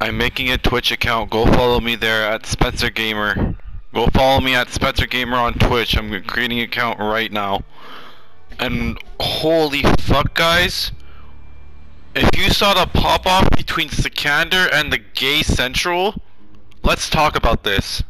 I'm making a Twitch account. Go follow me there at Spencer Gamer. Go follow me at Spencer Gamer on Twitch. I'm creating an account right now. And holy fuck, guys. If you saw the pop off between Sikander and the Gay Central, let's talk about this.